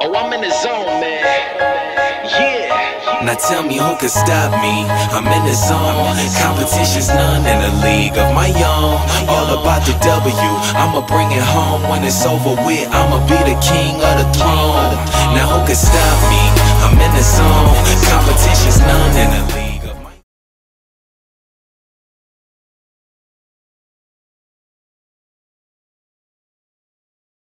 Oh, I'm in the zone, man. Yeah. Now tell me who can stop me. I'm in the zone. Competition's none in a league of my own. All about the W. I'ma bring it home when it's over with. I'ma be the king of the throne. Now who can stop me? I'm in the zone.